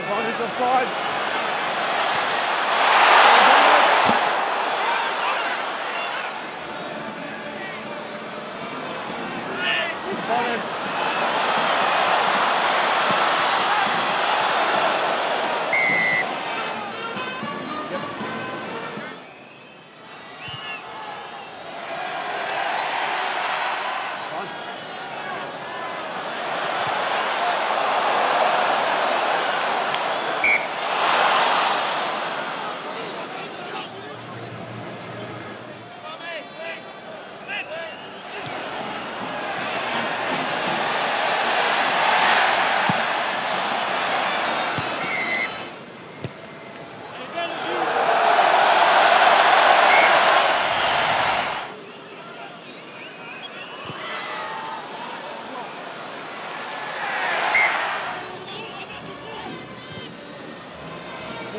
advantage offside.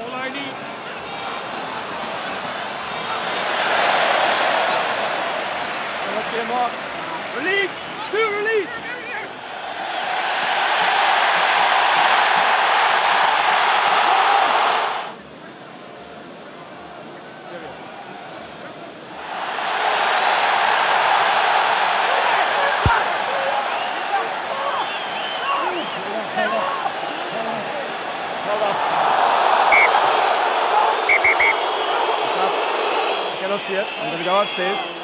Olaylı. him off. Release! To release! It. I'm gonna go upstairs.